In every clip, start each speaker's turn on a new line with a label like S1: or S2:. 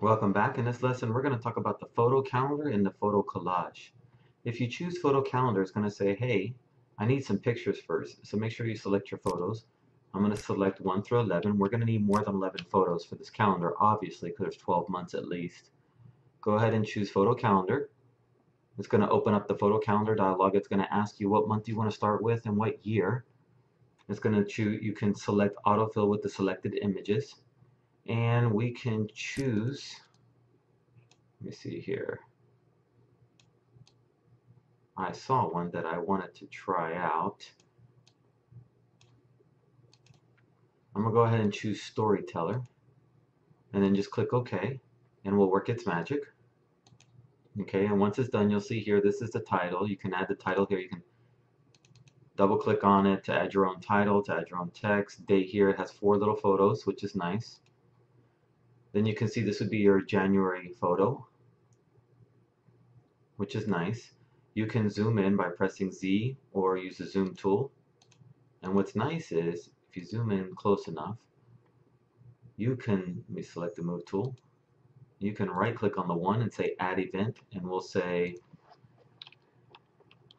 S1: Welcome back. In this lesson, we're going to talk about the photo calendar and the photo collage. If you choose photo calendar, it's going to say, hey, I need some pictures first. So make sure you select your photos. I'm going to select 1 through 11. We're going to need more than 11 photos for this calendar, obviously, because there's 12 months at least. Go ahead and choose photo calendar. It's going to open up the photo calendar dialog. It's going to ask you what month you want to start with and what year. It's going to choose, you can select autofill with the selected images and we can choose let me see here. I saw one that I wanted to try out. I'm gonna go ahead and choose storyteller and then just click OK and we'll work its magic. Okay and once it's done you'll see here this is the title. You can add the title here. You can double click on it to add your own title to add your own text. Date here it has four little photos which is nice then you can see this would be your January photo, which is nice. You can zoom in by pressing Z or use the zoom tool. And what's nice is, if you zoom in close enough, you can, let me select the move tool, you can right click on the one and say add event and we'll say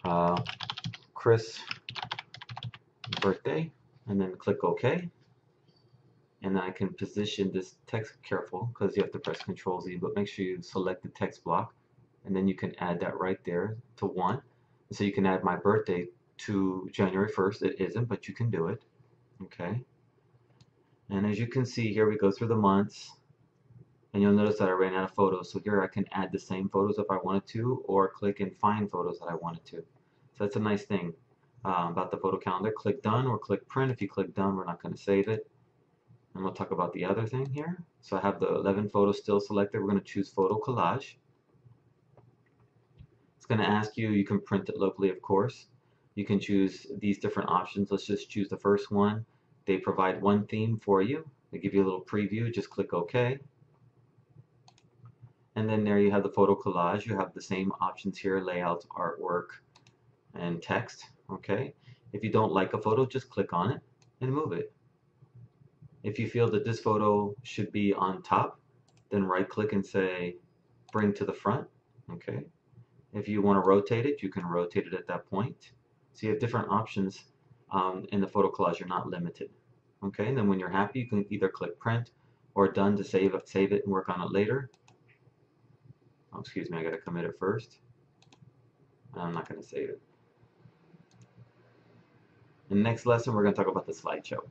S1: uh, Chris birthday and then click OK and then I can position this text careful because you have to press Control Z but make sure you select the text block and then you can add that right there to 1 so you can add my birthday to January 1st it isn't but you can do it okay? And as you can see here we go through the months and you'll notice that I ran out of photos. So here I can add the same photos if I wanted to or click and find photos that I wanted to. So that's a nice thing uh, about the photo calendar. Click done or click print. If you click done we're not going to save it and we'll talk about the other thing here. So I have the 11 photos still selected. We're going to choose photo collage. It's going to ask you, you can print it locally, of course. You can choose these different options. Let's just choose the first one. They provide one theme for you. They give you a little preview. Just click OK. And then there you have the photo collage. You have the same options here, layout, artwork, and text. Okay. If you don't like a photo, just click on it and move it. If you feel that this photo should be on top, then right click and say bring to the front. Okay. If you want to rotate it, you can rotate it at that point. So you have different options um, in the photo collage. You're not limited. Okay. And then when you're happy, you can either click print or done to save save it and work on it later. Oh, excuse me, I got to commit it first. I'm not going to save it. In the next lesson, we're going to talk about the slideshow.